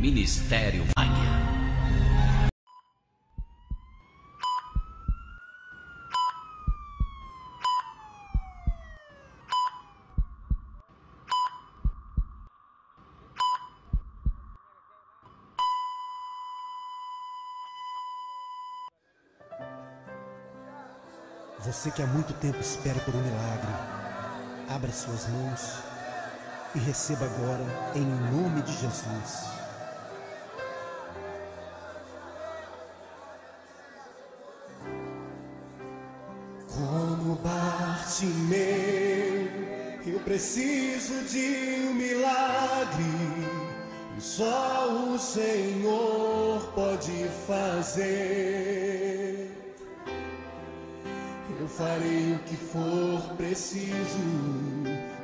Ministério Águia. Você que há muito tempo espera por um milagre, abra suas mãos e receba agora em nome de Jesus. Bartimeu, eu preciso de um milagre. Só o Senhor pode fazer. Eu farei o que for preciso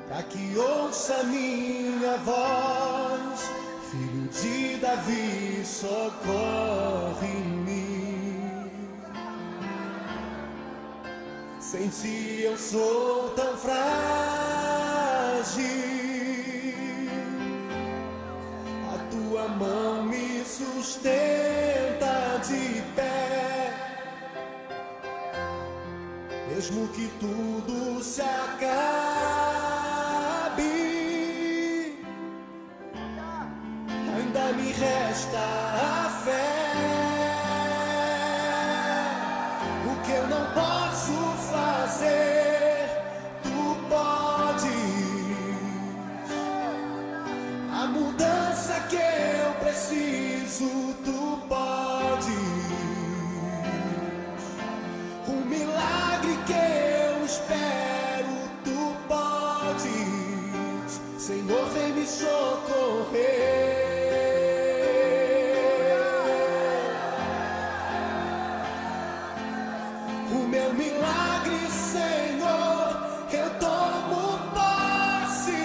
para que ouça minha voz. Filho de Davi, socorre-me. Sem ti eu sou tão frágil. A tua mão me sustenta de pé. Mesmo que tudo se Senhor, vem me socorrer. O meu milagre, Senhor, eu tomo posse.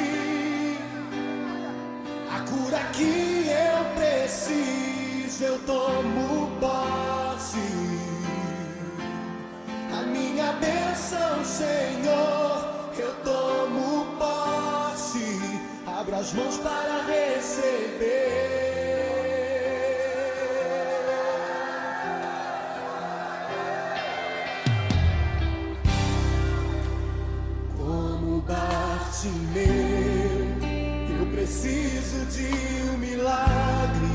A cura que eu preciso, eu tomo posse. A minha bênção, Senhor, as mãos para receber. Como Bartimeu, eu preciso de um milagre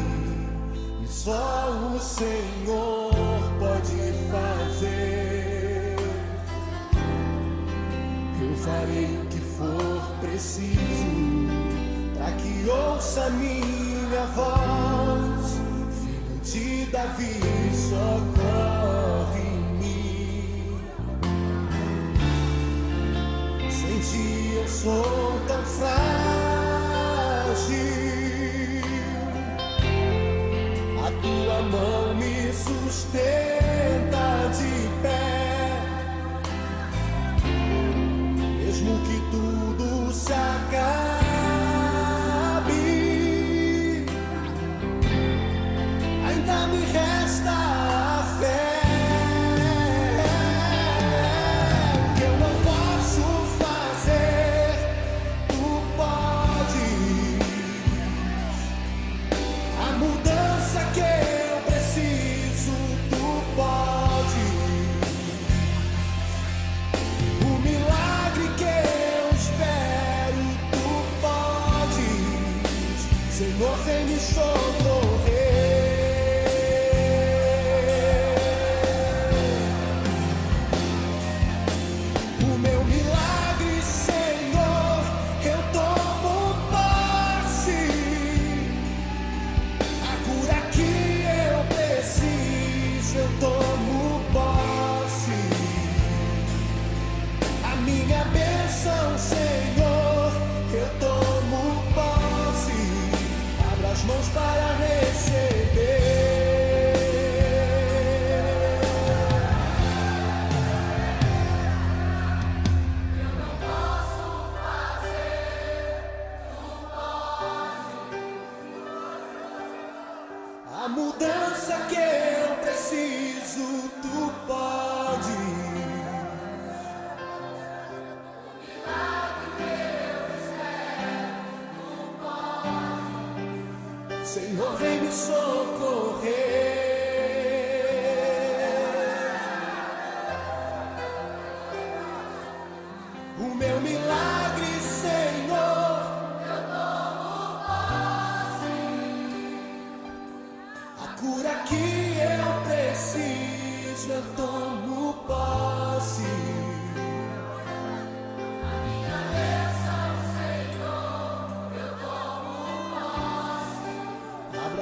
e só o Senhor pode fazer. Eu farei o que for preciso para que ouça minha voz. Filho de Davi, socorre-me. Sem ti eu sou tão frágil. A tua mão me sustenta ainda me A mudança que eu preciso, tu pode. Senhor, vem me socorrer.